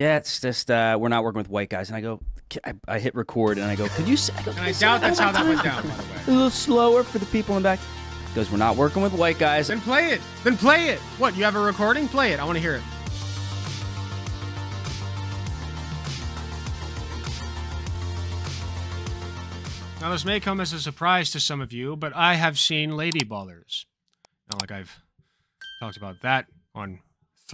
Yeah, it's just uh, we're not working with white guys. And I go, I, I hit record and I go, could you? I, go, And I doubt that's how that went down, by the way. A little slower for the people in the back. Because we're not working with white guys. Then play it. Then play it. What? You have a recording? Play it. I want to hear it. Now, this may come as a surprise to some of you, but I have seen Lady Ballers. Not like I've talked about that on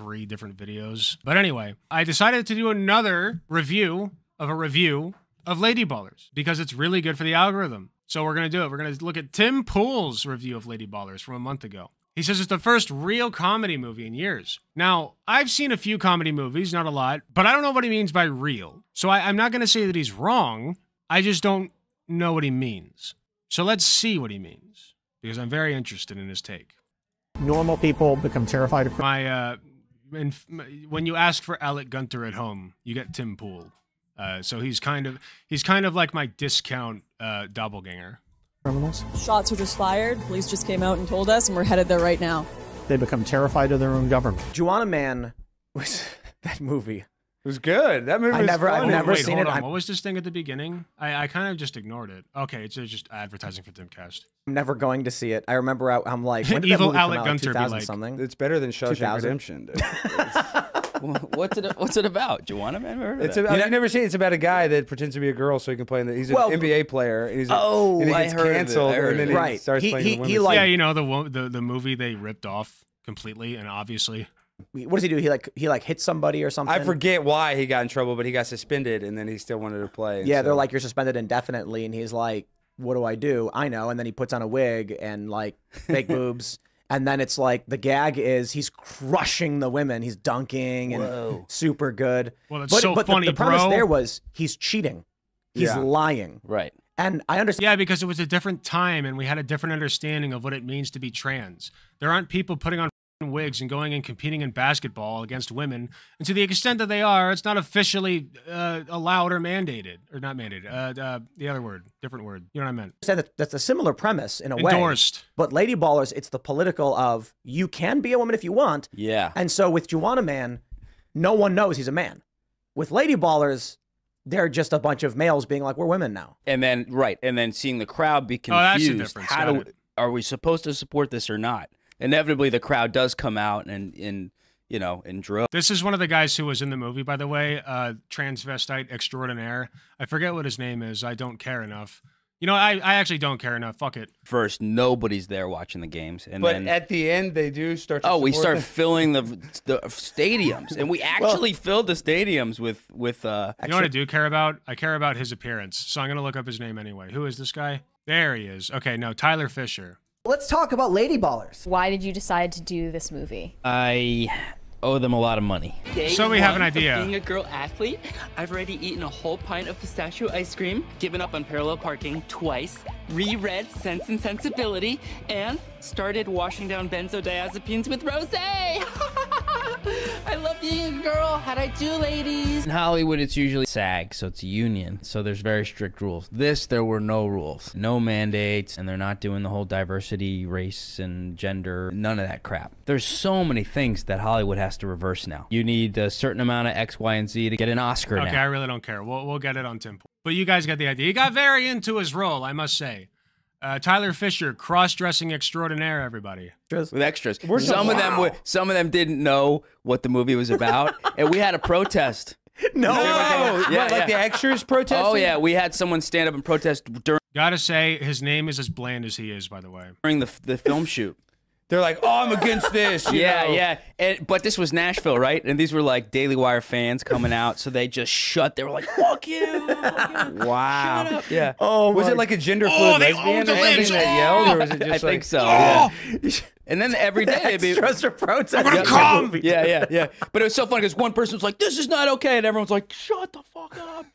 three different videos. But anyway, I decided to do another review of a review of Lady Ballers because it's really good for the algorithm. So we're going to do it. We're going to look at Tim Pool's review of Lady Ballers from a month ago. He says it's the first real comedy movie in years. Now, I've seen a few comedy movies, not a lot, but I don't know what he means by real. So I, I'm not going to say that he's wrong. I just don't know what he means. So let's see what he means because I'm very interested in his take. normal people become terrified of My uh, in, when you ask for Alec Gunter at home, you get Tim Pool. Uh, so he's kind of he's kind of like my discount uh, doppelganger. criminals. Shots were just fired. Police just came out and told us, and we're headed there right now. They become terrified of their own government. Juwanna Mann was that movie. It was good. That movie I was never- I've fun. never Wait, seen hold it. on. I'm- What was this thing at the beginning? I, I kind of just ignored it. Okay, it's just advertising for Timcast. I'm never going to see it. I remember I, I'm like, when did Evil that movie come Alec out? Gunter be 2000 like- something. It's better than Shawshank 2000. Redemption. Dude. It's, what's it? What's it about? Juwanna Mann? Never heard of it's that. about, you never seen. it. It's about a guy that pretends to be a girl so he can play in the. He's an Well, NBA player. And he's a, Oh, and he I gets heard of it. I canceled, heard and then of he. Right. starts He- playing he- the he women's. like- yeah, you know the, wo- the the movie they ripped off completely and obviously. What does he do? He like he like hits somebody or something. I forget why he got in trouble, but he got suspended, and then he still wanted to play. and Yeah, they're like you're suspended indefinitely, and he's like, "What do I do?" I know, and then he puts on a wig and like fake boobs, and then it's like the gag is he's crushing the women, he's dunking and Whoa. super good. Well, it's but so but the- funny, the, premise bro. there was he's cheating, he's Yeah. lying, Right. and I understand. Yeah, because it was a different time and we had a different understanding of what it means to be trans. There aren't people putting on f***ing wigs and going and competing in basketball against women, and to the extent that they are, it's not officially uh, allowed or mandated, or not mandated. Uh, uh, the other word, different word. You know what I meant? understand that that's a similar premise in a way. Endorsed. But Lady Ballers, it's the political of you can be a woman if you want, Yeah. And so with Juwanna Mann, no one knows he's a man. With Lady Ballers, they're just a bunch of males being like, we're women now. And then right, and then seeing the crowd be confused. Oh, that's the confused. difference. How Got do it. are we supposed to support this or not? Inevitably, the crowd does come out and in you know in droves. This is one of the guys who was in the movie, by the way, uh, transvestite extraordinaire. I forget what his name is. I don't care enough. You know, I, I actually don't care enough. Fuck it. First, nobody's there watching the games, and But then at the end, they do start. To oh, we start them. filling the the stadiums, and we actually filled the stadiums with with uh. You know what I do care about? I care about his appearance. So I'm going to look up his name anyway. Who is this guy? There he is. Okay, no, Tyler Fisher. Let's talk about Lady Ballers. Why did you decide to do this movie? I owe them a lot of money. So we have an idea. Being a girl athlete, I've already eaten a whole pint of pistachio ice cream, given up on parallel parking twice, reread Sense and Sensibility, and started washing down benzodiazepines with rose. How'd I do, ladies? In Hollywood, it's usually SAG, so it's a union. So there's very strict rules. This, there were no rules, no mandates, and they're not doing the whole diversity, race, and gender, none of that crap. There's so many things that Hollywood has to reverse now. You need a certain amount of X, Y, and Z to get an Oscar Okay, I really don't care. We'll, we'll get it on Tim. But you guys got the idea. He got very into his role, I must say. Uh, Tyler Fisher, cross-dressing extraordinaire, everybody. With extras. so- some of them Wow. would, some of them didn't know what the movie was about, and we had a protest. No. Oh, Yeah, what, like yeah. the extras protest. Oh yeah, we had someone stand up and protest during Gotta say, his name is as bland as he is, by the way. During the the film shoot. They're like, oh, I'm against this. you Yeah, know? yeah. And, but this was Nashville, right? And these were like Daily Wire fans coming out, so they just shut. They were like, "Fuck you!" fuck you, Wow. Shut up. Yeah. Oh, Was my- it like a gender Oh, fluid they lesbian the or something that yelled, or was it just I like? think so. Oh! Yeah. And then every day it'd be. Extras for protest. I'm gonna Yeah, come! Yeah, yeah, yeah. But it was so funny because one person was like, "This is not okay," and everyone's like, "Shut the fuck up."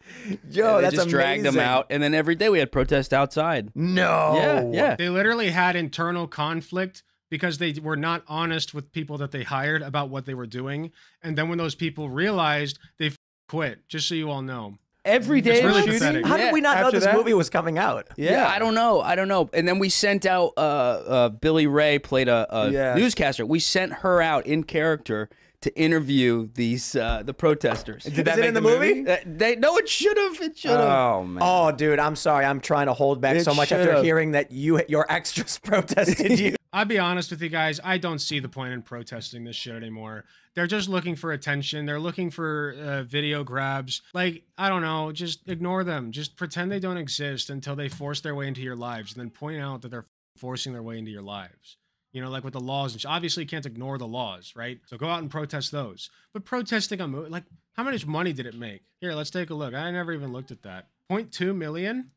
Yo, and they that's just dragged them out, and then every day we had protests outside. No. Yeah, yeah. They literally had internal conflict because they were not honest with people that they hired about what they were doing. And then when those people realized, they quit, just so you all know. Every day really shooting? How Yeah, did we not know this that? movie was coming out? Yeah. I don't know. I don't know. And then we sent out uh, uh, Billy Ray played a, a Yeah. newscaster. We sent her out in character to interview these uh, the protesters. Did that it make in the movie? Uh, they no, it should have. It should have. Oh man. Oh, dude, I'm sorry. I'm trying to hold back It so much after should've. hearing that you your extras protested you. I'll be honest with you guys. I don't see the point in protesting this shit anymore. They're just looking for attention. They're looking for uh, video grabs. Like, I don't know. Just ignore them. Just pretend they don't exist until they force their way into your lives and then point out that they're forcing their way into your lives. You know, like with the laws. And obviously, you can't ignore the laws, right? So go out and protest those. But protesting a movie, like, how much money did it make? Here, let's take a look. I never even looked at that. 0.2 million?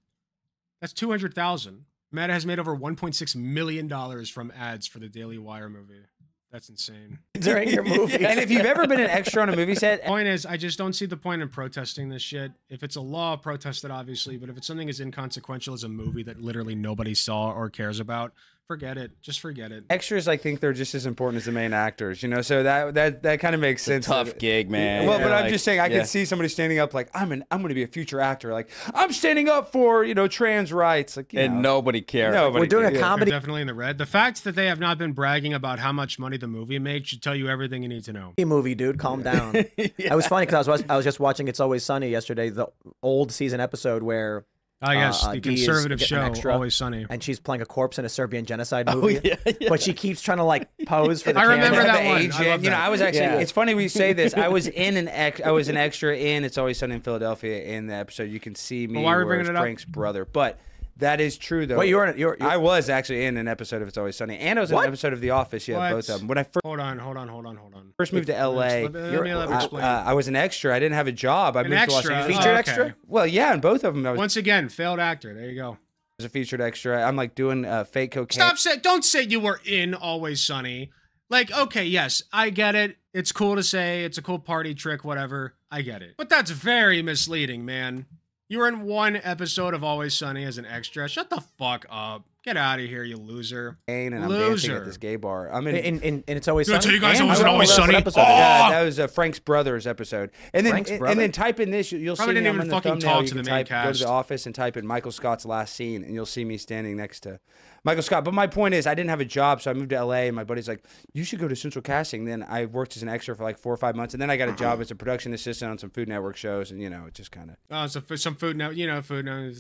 That's 200,000. Meta has made over 1.6 million dollars from ads for the Daily Wire movie. That's insane. during your movie. and if you've ever been an extra on a movie set, the Point is, I just don't see the point in protesting this shit. If it's a law, protest it obviously. But if it's something as inconsequential as a movie that literally nobody saw or cares about, forget it. Just forget it. extras I think they're just as important as the main actors, you know. So that that that kind of makes It's a sense. tough that- gig, man. Well, but Yeah, I'm just saying I yeah. can see somebody standing up like I'm an I'm going to be a future actor. Like I'm standing up for you know trans rights. Like you and know, nobody cares. nobody We're doing a cares. They're comedy definitely in the red. The fact that they have not been bragging about how much money the movie made should tell you everything you need to know. movie, dude. Calm down. I was funny because I was I was just watching It's Always Sunny yesterday, the old season episode where Ah, yes, uh, the Dee conservative show, extra, Always Sunny. and she's playing a corpse in a Serbian genocide Oh, movie. yeah, yeah. But she keeps trying to like pose for the I remember that the one. I agent. love You know. I was actually. Yeah. It's funny we say this. I was in an ex. I was an extra in It's Always Sunny in Philadelphia in the episode. You can see me. But why are we bringing it up? Frank's brother, but. That is true though. Wait, you were in- you were- you were- I was actually in an episode of It's Always Sunny, and I was in What? an episode of The Office. Yeah, What? both of them. When I first Hold on, hold on, hold on, hold on. first moved to LA, Let me, let me, let me I, explain. uh, I was an extra. I didn't have a job. I An moved to Los extra? Angeles. Oh, Featured okay. extra? Well, yeah, in both of them, I was, Once again, failed actor. There you go. was a featured extra. I'm like doing uh, fake cocaine. Stop say don't say you were in Always Sunny. Like, okay, yes, I get it. It's cool to say, it's a cool party trick, whatever. I get it. But that's very misleading, man. You were in one episode of Always Sunny as an extra. Shut the fuck up. Get out of here, you loser. and I'm dancing Loser. at this gay bar. I'm in. in, in, in It's Always Did I Sunny. tell you guys And it was I an don't Always Sunny? episode it is. yeah, Oh! that was a Frank's brother's episode. And then Frank's and, and then type in this. You'll Probably see me. didn't I'm even in the fucking thumbnail. talk you to can the main type, Go to the office and type in Michael Scott's last scene, and you'll see me standing next to Michael Scott. But my point is, I didn't have a job, so I moved to LA, and my buddy's like, "You should go to Central Casting." Then I worked as an extra for like four or five months, and then I got a job as a production assistant on some Food Network shows, and you know, it just kind of. Oh, so for some food now, you know, food now.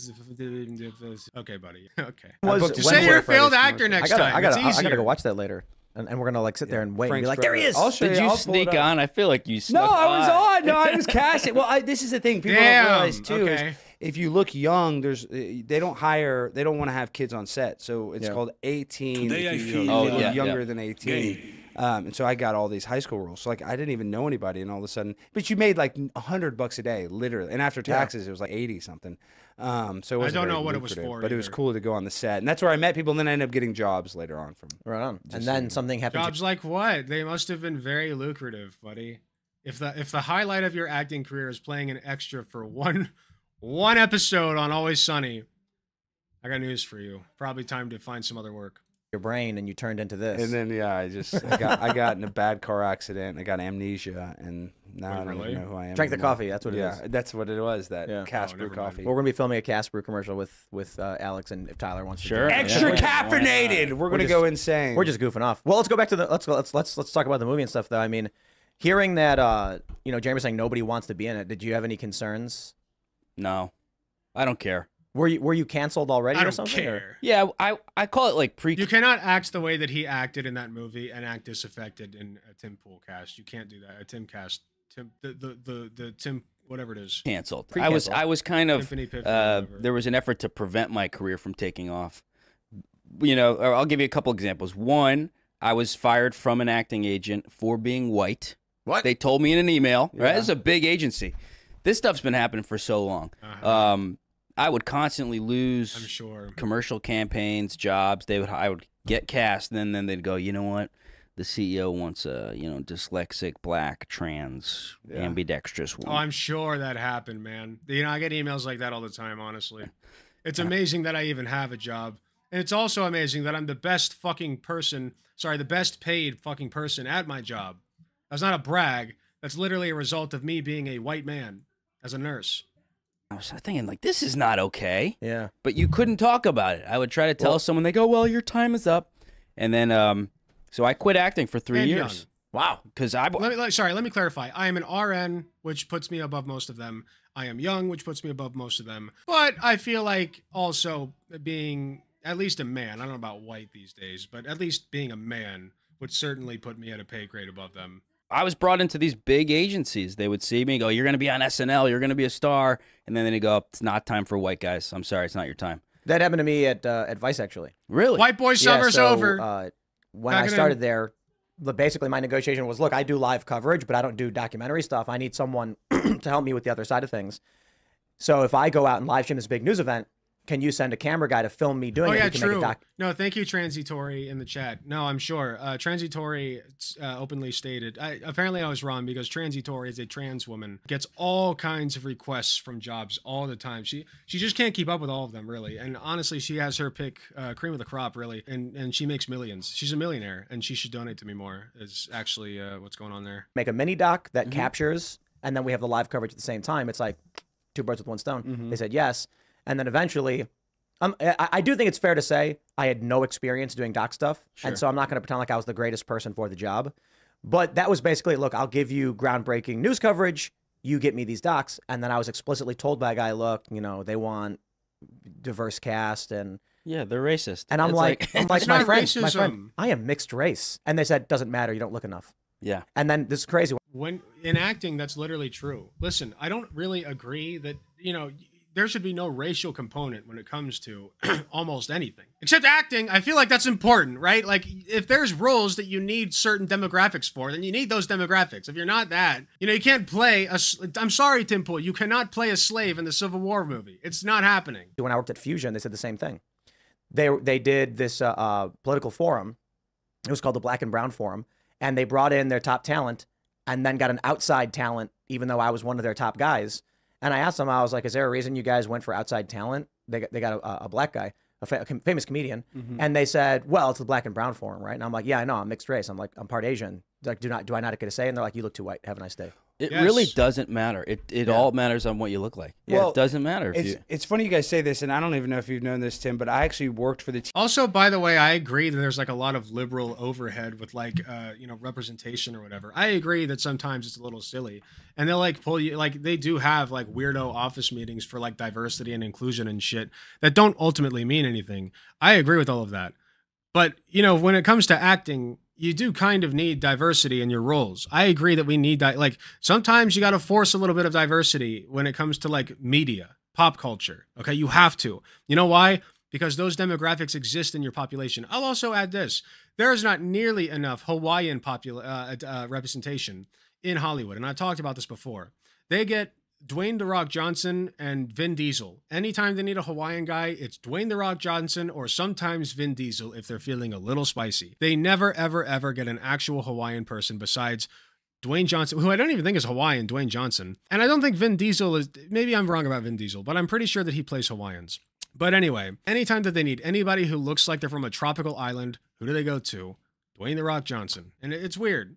Okay, buddy. Okay. Was- Just when say you're a failed actor I next gotta, time. I gotta, it's I easier. gotta go watch that later, and, and we're gonna like sit there and wait and be like, there he is. I'll show Did you. you I'll sneak on? I feel like you No, I was on. on. No, I was casting. Well, I, this is the thing. People Damn, don't realize too. is if you look young, there's uh, they don't hire. They don't want to have kids on set, so it's Yeah. called 18. Today if I you, feel you Oh, yeah, younger yeah. than 18. Um, and so I got all these high school roles. So like I didn't even know anybody, and all of a sudden, but you made like a hundred bucks a day, literally. And after taxes, it was like 80 something. Um, so it I don't know what it was for but it was cool to go on the set, and that's where I met people. And then I ended up getting jobs later on from. Right on. And then something happened. Jobs like what? They must have been very lucrative, buddy. If the if the highlight of your acting career is playing an extra for one one episode on Always Sunny, I got news for you. Probably time to find some other work. Your brain, and you turned into this. And then yeah, I just I got I got in a bad car accident. I got amnesia, and now Wait, I don't really? even know who I am. Drank the coffee, that's what it yeah, is. that's what it was. That Yeah. Cast Brew Oh, never mind. coffee. Well, we're gonna be filming a Cast Brew commercial with with uh, Alex, and if Tyler wants to. Sure. do it. Extra Yeah. caffeinated. We're gonna just- go insane. We're just goofing off. Well, let's go back to the let's go let's let's let's talk about the movie and stuff though. I mean, hearing that uh you know Jeremy saying nobody wants to be in it. Did you have any concerns? No, I don't care. Were you were you canceled already I or don't something? or- care. Yeah, I I call it like pre. You cannot act the way that he acted in that movie and act disaffected in a Tim Pool cast. You can't do that. A Tim cast. Tim the the the, the Tim whatever it is. canceled. I Pre-canceled. was I was kind of Tiffany Piffany, uh, there was an effort to prevent my career from taking off. You know, I'll give you a couple examples. One, I was fired from an acting agent for being white. What? They told me in an email. Right, this is a big agency. This stuff's been happening for so long. Uh-huh. Um, I would constantly lose I'm sure. commercial campaigns, jobs. They would I would get cast, and then then they'd go, you know what? The CEO wants a you know dyslexic, black, trans, ambidextrous Oh. I'm sure that happened, man. You know, I get emails like that all the time, honestly. It's amazing that I even have a job. And it's also amazing that I'm the best fucking person, sorry, the best paid fucking person at my job. That's not a brag. That's literally a result of me being a white man as a nurse. I was thinking like this is not okay. Yeah. but you couldn't talk about it. I would try to tell someone, they go, "Well, your time is up," and then, um, so I quit acting for three years. young. Wow. Because I Let me, let- sorry, let me clarify. I am an RN, which puts me above most of them. I am young, which puts me above most of them. But I feel like also being at least a man, I don't know about white these days, but at least being a man would certainly put me at a pay grade above them. I was brought into these big agencies. They would see me and go, "You're going to be on SNL. You're going to be a star," and then they'd go, "It's not time for white guys. I'm sorry, it's not your time." That happened to me at uh, at Vice actually. Really? White boy Yeah, summer's so, over. Uh, when Back I in started there, basically my negotiation was, look, I do live coverage, but I don't do documentary stuff. I need someone to help me with the other side of things. So if I go out and live stream this big news event, can you send a camera guy to film me doing oh it? yeah, We can make a true. doc- No, thank you, Transitory, in the chat. No, I'm sure. Uh, Transitory uh, openly stated. I, apparently, I was wrong because Transitory is a trans woman. Gets all kinds of requests from jobs all the time. She she just can't keep up with all of them, really. And honestly, she has her pick, uh, cream of the crop, really. And and she makes millions. She's a millionaire, and she should donate to me more. Is actually uh, what's going on there. make a mini doc that Mm-hmm. captures, and then we have the live coverage at the same time. It's like two birds with one stone. Mm-hmm. They said yes, and then eventually, um, I, I do think it's fair to say I had no experience doing doc stuff, and so I'm not going to pretend like I was the greatest person for the job. But that was basically, look, I'll give you groundbreaking news coverage. You get me these docs, and then I was explicitly told by a guy, look, you know, they want diverse cast and Yeah, they're racist. and I'm It's like, I'm like It's my not friend, my friend, racism. I am mixed race, and they said doesn't matter, you don't look enough. yeah. And then this is crazy. when in acting that's literally true listen i don't really agree that you know there should be no racial component when it comes to almost anything except acting i feel like that's important right like if there's roles that you need certain demographics for then you need those demographics if you're not that you know you can't play a i'm sorry tim pool you cannot play a slave in the civil war movie it's not happening when I worked at Fusion, they said the same thing. They they did this uh, uh, political forum. It was called the Black and Brown Forum, and they brought in their top talent, and then got an outside talent, even though I was one of their top guys. And I asked them, I was like, "Is there a reason you guys went for outside talent?" They got, they got a, a black guy, a, fa- a famous comedian, mm-hmm. and they said, "Well, it's the Black and Brown Forum, right?" And I'm like, "Yeah, I know. I'm mixed race. I'm like, I'm part Asian. Like, do not do I not get a say?" And they're like, "You look too white. Have a nice day." It Yes. really doesn't matter. It it all matters on what you look like. Well, it doesn't matter if It's, you. it's funny you guys say this, and I don't even know if you've known this, Tim, but I actually worked for the t- Also, by the way, I agree that there's like a lot of liberal overhead with like uh, you know representation or whatever. I agree that sometimes it's a little silly, and they'll like pull you like they do have like weirdo office meetings for like diversity and inclusion and shit that don't ultimately mean anything. I agree with all of that, but you know when it comes to acting. You do kind of need diversity in your roles. I agree that we need di- like sometimes you got to force a little bit of diversity when it comes to like media, pop culture. Okay, you have to. You know why? because those demographics exist in your population. I'll also add this: there is not nearly enough Hawaiian popul- uh, uh, representation in Hollywood, and I've talked about this before. They get Dwayne the Rock Johnson and Vin Diesel. Anytime they need a Hawaiian guy, it's Dwayne the Rock Johnson or sometimes Vin Diesel if they're feeling a little spicy. They never, ever, ever get an actual Hawaiian person besides Dwayne Johnson, who I don't even think is Hawaiian, Dwayne Johnson. And I don't think Vin Diesel is, maybe I'm wrong about Vin Diesel, but I'm pretty sure that he plays Hawaiians. But anyway, anytime that they need anybody who looks like they're from a tropical island, who do they go to? Dwayne The Rock Johnson. And it's weird.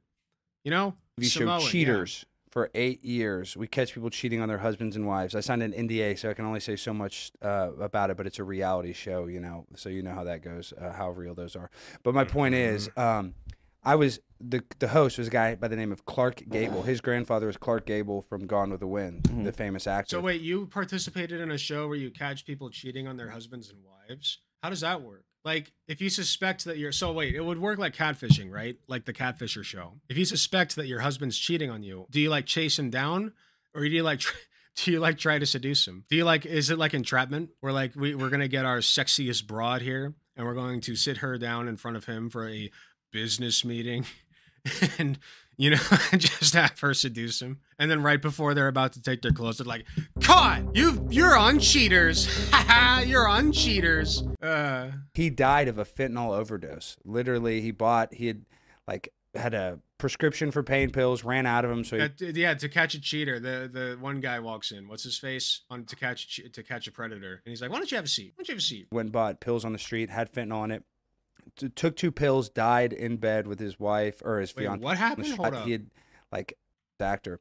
You know? TV show Samoan, yeah. Cheaters for eight years. We catch people cheating on their husbands and wives. I signed an NDA, so I can only say so much uh, about it, but it's a reality show, you know, so you know how that goes, uh, how real those are. But my point is, Mm-hmm. um, I was the the host was a guy by the name of Clark Gable. His grandfather was Clark Gable from Gone with the Wind, the famous actor. So wait, you participated in a show where you catch people cheating on their husbands and wives? How does that work? Like, if you suspect that you're so wait, it would work like catfishing, right? Like the catfisher show. If you suspect that your husband's cheating on you, do you like chase him down, or do you like tr- do you like try to seduce him? Do you like is it like entrapment? Where like we we're gonna get our sexiest broad here, and we're going to sit her down in front of him for a business meeting, and you know, just have her seduce him. And then right before they're about to take their clothes, they're like, "Caught! You you're on cheaters! you're on cheaters!" Uh, he died of a fentanyl overdose. Literally, he bought he had like had a prescription for pain pills, ran out of them, so he that- yeah, to catch a cheater, the the one guy walks in. What's his face on to catch to catch a predator, and he's like, "Why don't you have a seat? Why don't you have a seat?" went and bought pills on the street, had fentanyl in it. T- took two pills, died in bed with his wife or his Wait, fiance. what happened? was- Hold I- up. He had like the actor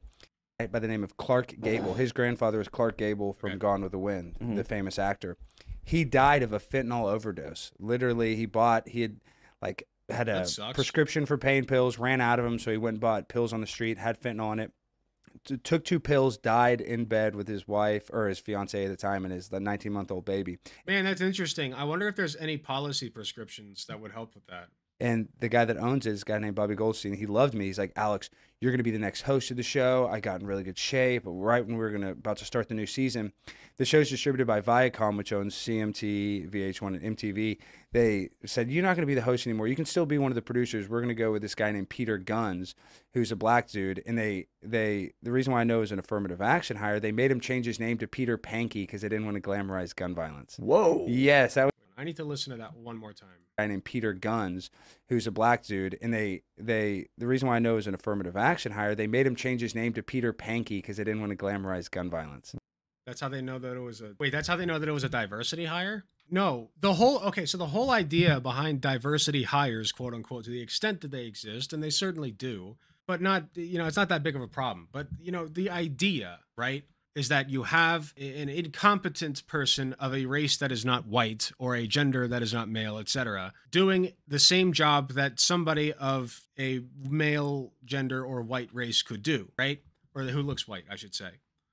by the name of Clark Gable. His grandfather was Clark Gable from Okay. Gone with the Wind, Mm-hmm. the famous actor. He died of a fentanyl overdose. Literally, he bought he had like had a prescription for pain pills, ran out of them, so he went and bought pills on the street, had fentanyl in it. T- took two pills, died in bed with his wife or his fiance at the time and his 19 month old baby. Man, that's interesting. I wonder if there's any policy prescriptions that would help with that. And the guy that owns it is a guy named Bobby Goldstein. He loved me. He's like, Alex, you're going to be the next host of the show. I got in really good shape. Right when we were going to about to start the new season, the show's distributed by Viacom, which owns CMT, VH1, and MTV. They said, You're not going to be the host anymore. You can still be one of the producers. We're going to go with this guy named Peter Gunz, who's a black dude. And they, they, the reason why I know it was an affirmative action hire, they made him change his name to Peter Pankey because they didn't want to glamorize gun violence. Whoa. Yes, that was I need to listen to that one more time. guy named Peter Gunz, who's a black dude, and they they the reason why I know it was an affirmative action hire, they made him change his name to Peter Pankey because they didn't want to glamorize gun violence. That's how they know that it was a wait. That's how they know that it was a diversity hire. No, the whole okay. So the whole idea behind diversity hires, quote unquote, to the extent that they exist, and they certainly do, but not you know it's not that big of a problem. But you know the idea, right, is that you have an incompetent person of a race that is not white or a gender that is not male, etc., doing the same job that somebody of a male gender or white race could do, right? Or who looks white, I should say.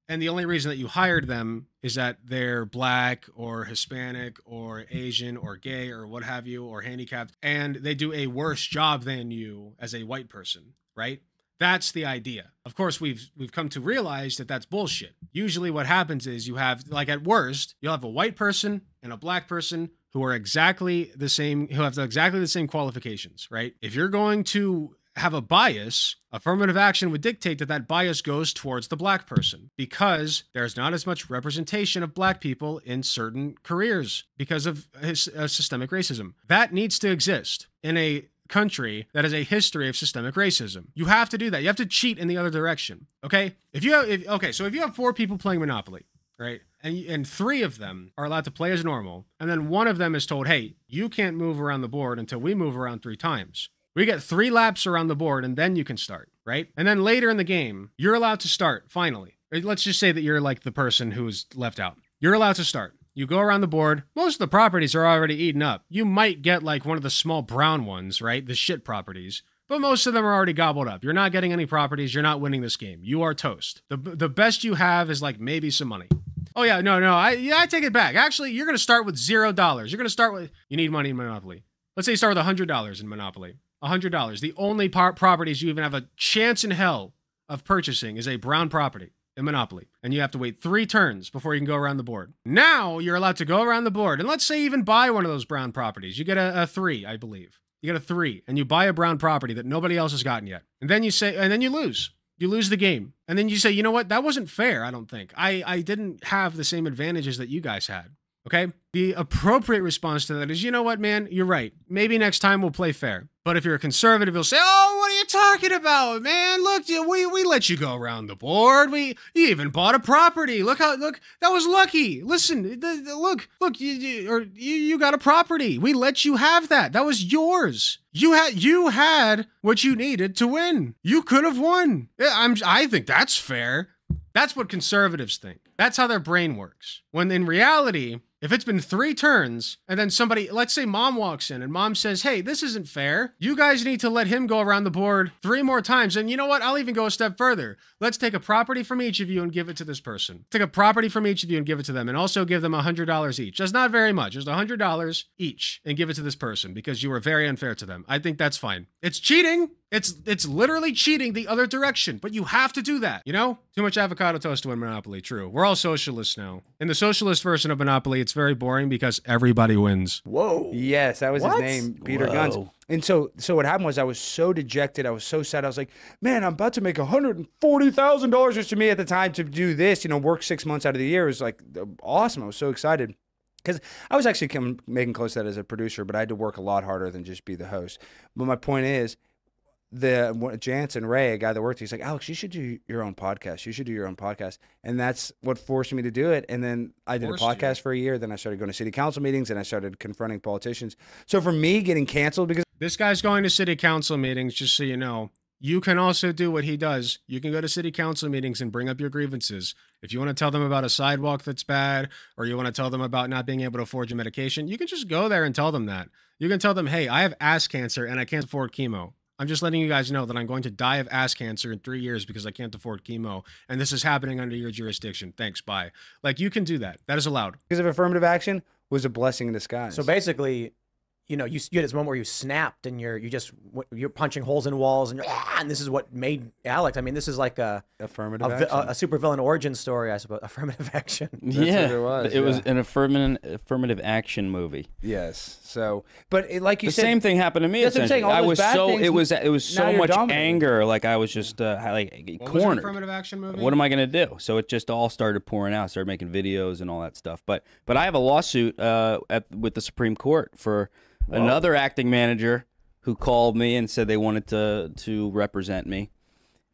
And the only reason that you hired them is that they're black or Hispanic or Asian or gay or what have you or handicapped, and they do a worse job than you as a white person, right? That's the idea. Of course, we've we've come to realize that that's bullshit. Usually, what happens is you have like at worst you'll have a white person and a black person who are exactly the same, who have exactly the same qualifications, right? If you're going to have a bias, affirmative action would dictate that that bias goes towards the black person because there's not as much representation of black people in certain careers because of his, uh, systemic racism. That needs to exist in a country that has a history of systemic racism. You have to do that. You have to cheat in the other direction. Okay? If you have if, okay, so if you have four people playing Monopoly, right? And and three of them are allowed to play as normal, and then one of them is told, "Hey, you can't move around the board until we move around 3 times." We get 3 laps around the board and then you can start, right? And then later in the game, you're allowed to start finally. Let's just say that you're like the person who's left out. You're allowed to start. You go around the board. Most of the properties are already eaten up. You might get like one of the small brown ones, right? The shit properties. But most of them are already gobbled up. You're not getting any properties. You're not winning this game. You are toast. The, the best you have is like maybe some money. Oh yeah, no, no. I yeah, I take it back. Actually, you're gonna start with zero dollars. You're gonna start with you need money in Monopoly. Let's say you start with hundred dollars in Monopoly. A hundred dollars. The only par- properties you even have a chance in hell of purchasing is a brown property in Monopoly, and you have to wait three turns before you can go around the board. Now you're allowed to go around the board, and let's say even buy one of those brown properties. You get a, a three, I believe. You get a three, and you buy a brown property that nobody else has gotten yet, and then you say, and then you lose. You lose the game, and then you say, you know what? That wasn't fair. I don't think I I didn't have the same advantages that you guys had. Okay. The appropriate response to that is, you know what, man? You're right. Maybe next time we'll play fair. But if you're a conservative, you'll say, "Oh, what are you talking about, man? Look, we we let you go around the board. We you even bought a property. Look how look that was lucky. Listen, the, the- look, look, you, you or you, you got a property. We let you have that. That was yours. You had you had what you needed to win. You could have won. I'm I think that's fair. That's what conservatives think. That's how their brain works. When in reality, if it's been three turns and then somebody, let's say mom walks in and mom says, Hey, this isn't fair. You guys need to let him go around the board three more times. And you know what? I'll even go a step further. Let's take a property from each of you and give it to this person. Take a property from each of you and give it to them and also give them $100 each. That's not very much. Just $100 each and give it to this person because you were very unfair to them. I think that's fine. It's cheating. It's it's literally cheating the other direction, but you have to do that. You know, too much avocado toast to win Monopoly. True, we're all socialists now. In the socialist version of Monopoly, it's very boring because everybody wins. Whoa. Yes, that was What? his name, Peter Whoa. Gunz. And so, so what happened was I was so dejected. I was so sad. I was like, man, I'm about to make $140,000, which to me at the time to do this, you know, work six months out of the year was like awesome. I was so excited. Because I was actually come, making close to that as a producer, but I had to work a lot harder than just be the host. But my point is, the Jansen Ray, a guy that worked, he's like, Alex, you should do your own podcast. You should do your own podcast, and that's what forced me to do it. And then I did Forced a you. podcast for a year. Then I started going to city council meetings, and I started confronting politicians. So for me, getting canceled because This guy's going to city council meetings, just so you know. you can also do what he does. You can go to city council meetings and bring up your grievances. If you want to tell them about a sidewalk that's bad, or you want to tell them about not being able to afford your medication, you can just go there and tell them that. You can tell them, hey, I have ass cancer and I can't afford chemo. I'm just letting you guys know that I'm going to die of ass cancer in three years because I can't afford chemo. And this is happening under your jurisdiction. Thanks. Bye. Like, you can do that. That is allowed. Because of affirmative action was a blessing in disguise. So basically, you know, you, you had this moment where you snapped and you're you just you're punching holes in walls and you're ah, and this is what made Alex. I mean, this is like a affirmative a, action. a, a supervillain origin story, I suppose. Affirmative action. yeah, what it was, It was an affirmative affirmative action movie. yes. So, but it, like you the said, same thing happened to me. That's what I'm saying, essentially. all I was bad so things, it was it was so much dominating. anger. Like I was just uh, like What was an cornered. affirmative action movie? What am I gonna do? So it just all started pouring out. Started making videos and all that stuff. But but I have a lawsuit uh, at with the Supreme Court for another acting manager who called me and said they wanted to to represent me,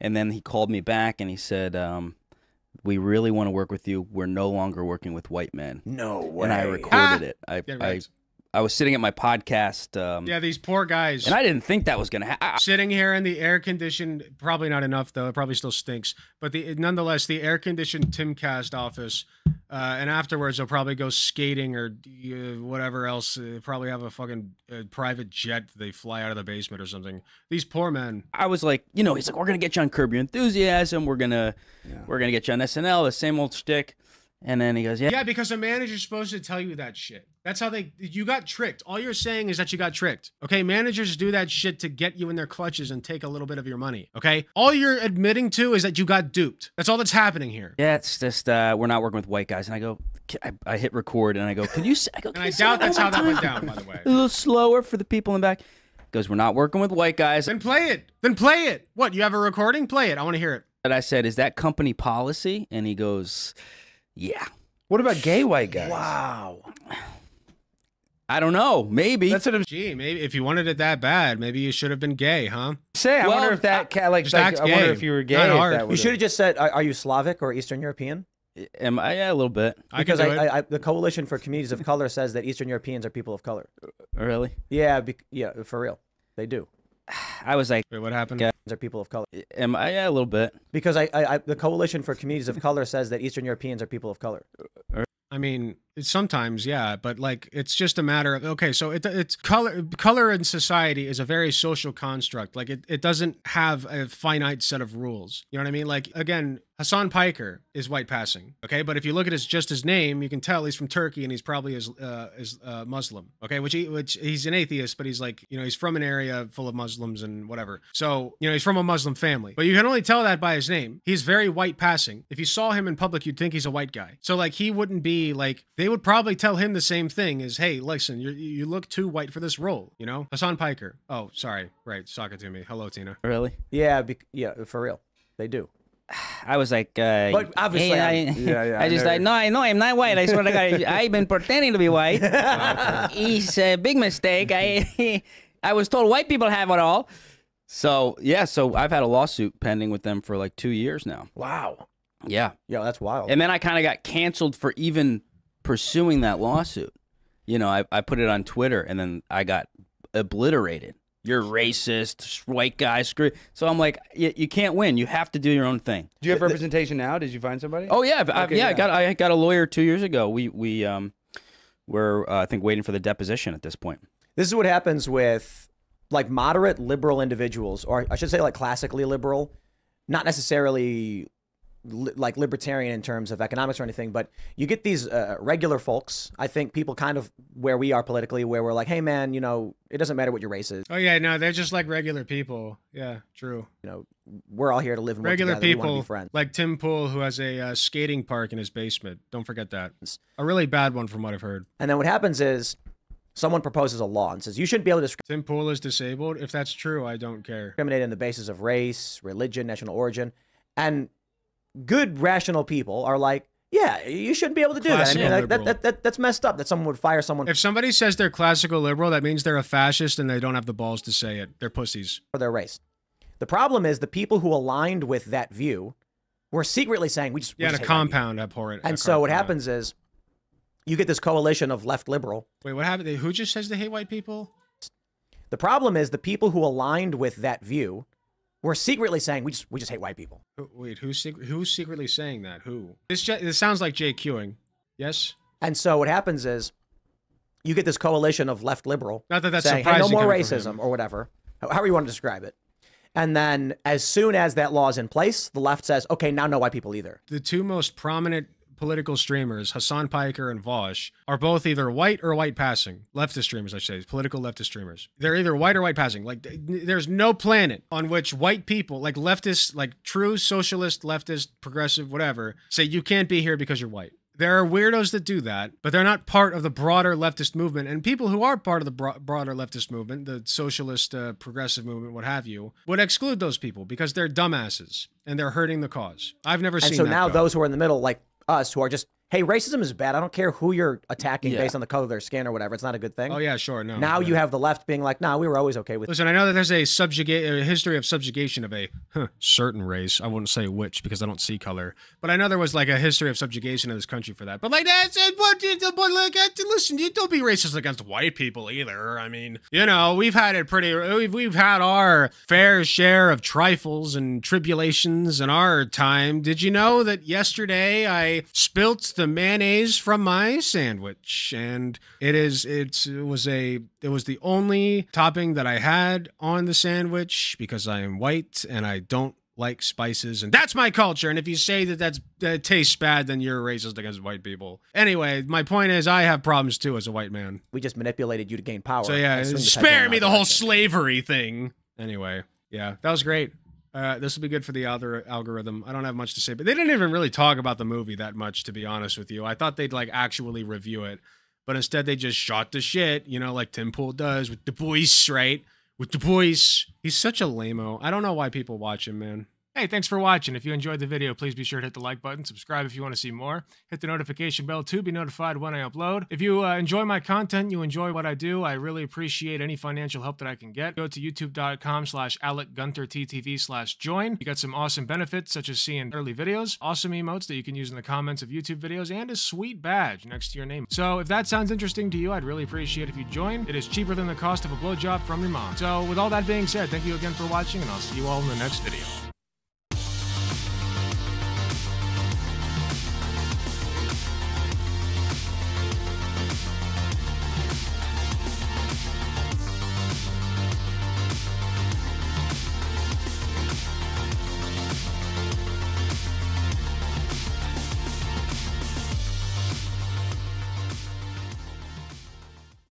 and then he called me back and he said. Um, we really want to work with you. We're no longer working with white men. No way. And I recorded it. I, Yeah, right. I was sitting at my podcast, um, Yeah, these poor guys. and I didn't think that was gonna happen. sitting here in the air conditioned probably not enough though it probably still stinks but the nonetheless the air conditioned timcast office uh, and afterwards they'll probably go skating or uh, whatever else uh, probably have a fucking uh, private jet they fly out of the basement or something these poor men I was like, you know, he's like, we're gonna get you on Curb Your Enthusiasm. We're gonna, we're gonna get you on SNL, the same old shtick. And then he goes, yeah, yeah because a manager's supposed to tell you that shit that's how they you got tricked all you're saying is that you got tricked okay managers do that shit to get you in their clutches and take a little bit of your money okay all you're admitting to is that you got duped that's all that's happening here yeah, it's just uh, we're not working with white guys. And I go, I, I hit record, and I go, can you? I go, and i doubt that's how that went down by the way A little slower for the people in the back. Goes, we're not working with white guys. Then play it. Then play it. What? You have a recording? Play it. I want to hear it. And I said, is that company policy? And he goes, yeah. what about gay white guys? Wow. I don't know. Maybe. That's what I'm Gee, maybe if you wanted it that bad, maybe you should have been gay, huh? Say, I Well, wonder if that cat like, just like I wonder if you were gay. Not hard. that You You should have just said, are, are you Slavic or Eastern European? Am I? Yeah, a little bit. Because I. I, I, the Coalition for Communities of Color says that Eastern Europeans are people of color. Really? Yeah, bec yeah, for real. They do. I was like, Wait, what happened? Yeah. Are people of color. am I? Yeah, a little bit. Because I, I, I, the Coalition for Communities of Color says that Eastern Europeans are people of color. I mean, it's sometimes, yeah, but like it's just a matter of okay. So it, it's color. Color in society is a very social construct. Like it, it doesn't have a finite set of rules. You know what I mean? Like again, Hassan Piker is white passing. Okay, but if you look at his just his name, you can tell he's from Turkey and he's probably is uh, is uh, Muslim. Okay, which he which he's an atheist, but he's like you know he's from an area full of Muslims and whatever. So you know he's from a Muslim family, but you can only tell that by his name. He's very white passing. If you saw him in public, you'd think he's a white guy. So like he wouldn't be like they would probably tell him the same thing as hey listen you you look too white for this role. You know Hassan Piker. Oh sorry right Saka to me. Hello Tina. Really? Yeah, bec yeah, for real. They do. I was like, uh, But obviously hey, I, Yeah, yeah, I I just like, no, I know I'm not white. I swear to God, I've been pretending to be white. it's a big mistake. I, I was told white people have it all. So yeah, so I've had a lawsuit pending with them for like two years now. Wow. Yeah, Yeah, that's wild. and then I kind of got canceled for even pursuing that lawsuit. You know, I, I put it on Twitter, and then I got obliterated. You're racist, white guy, screw. So I'm like, you, you can't win. You have to do your own thing. Do you have representation now? Did you find somebody? Oh yeah, I've, I've- Okay, yeah, I got I got a lawyer two years ago. We we um we're uh, I think waiting for the deposition at this point. This is what happens with like moderate liberal individuals, or I should say like classically liberal, not necessarily li- like libertarian in terms of economics or anything, but you get these uh, regular folks. I think people kind of where we are politically, where we're like, hey man, you know, it doesn't matter what your race is. Oh yeah no they're just like regular people. Yeah true. You know, we're all here to live and regular. People be friends. like Tim Pool who has a uh, skating park in his basement. Don't forget that. A really bad one from what I've heard. And then what happens is someone proposes a law and says you shouldn't be able to Tim Pool is disabled. If that's true, I don't care. discriminate on the basis of race, religion, national origin. And good, rational people are like, yeah, you shouldn't be able to do that. I mean, like, that, that, that, that's messed up that someone would fire someone If somebody says they're classical liberal, that means they're a fascist and they don't have the balls to say it. They're pussies. for their race. The problem is the people who aligned with that view were secretly saying, we just, we Yeah, a just people." compound abhorrent. And a so what happens is you get this coalition of left liberal. Wait, what happened? Who just says they hate white people? The problem is the people who aligned with that view were secretly saying we just we just hate white people. Wait, who's secret, who's secretly saying that? Who? This this sounds like Jay Queuing. Yes. And so what happens is you get this coalition of left liberal Not that that's saying, hey, no more racism or whatever, ho- however you want to describe it. And then as soon as that law is in place, the left says, okay, now no white people either. The two most prominent political streamers, Hassan Piker and Vaush, are both either white or white passing. Leftist streamers, I should say, political leftist streamers. They're either white or white passing. Like, there's no planet on which white people, like leftists, like true socialist, leftist, progressive, whatever, say you can't be here because you're white. There are weirdos that do that, but they're not part of the broader leftist movement. And people who are part of the bro- broader leftist movement, the socialist, uh, progressive movement, what have you, would exclude those people because they're dumbasses and they're hurting the cause. I've never And seen so now go. those who are in the middle, like us, who are just, hey, racism is bad. I don't care who you're attacking Yeah. based on the color of their skin or whatever. It's not a good thing. Oh yeah, sure. No. now yeah. you have the left being like, nah, we were always okay with Listen, I know that there's a subjugate a history of subjugation of a huh, certain race. I wouldn't say which because I don't see color, but I know there was like a history of subjugation in this country for that. But like that's it. But, but like, listen, you don't be racist against white people either. I mean, you know, we've had it pretty. We've we've had our fair share of trifles and tribulations in our time. Did you know that yesterday I spilt the mayonnaise from my sandwich, and it is it's it was a it was the only topping that I had on the sandwich because I am white and I don't like spices, and that's my culture. And if you say that that's that tastes bad, then you're racist against white people. Anyway, my point is I have problems too as a white man. We just manipulated you to gain power. So yeah, the spare me the whole slavery thing. Anyway, yeah, that was great. Uh, this will be good for the other algorithm. I don't have much to say, but they didn't even really talk about the movie that much, to be honest with you. I thought they'd like actually review it, but instead they just shot the shit, you know, like Tim Pool does with the boys, right? With the boys. He's such a lameo. I don't know why people watch him, man. Hey, thanks for watching. If you enjoyed the video, please be sure to hit the like button, subscribe if you want to see more, hit the notification bell to be notified when I upload. If you uh, enjoy my content, you enjoy what I do, I really appreciate any financial help that I can get. Go to youtube.com slash alecgunterttv slash join. You got some awesome benefits such as seeing early videos, awesome emotes that you can use in the comments of YouTube videos, and a sweet badge next to your name. So if that sounds interesting to you, I'd really appreciate if you join. It is cheaper than the cost of a blowjob from your mom. So with all that being said, thank you again for watching, and I'll see you all in the next video.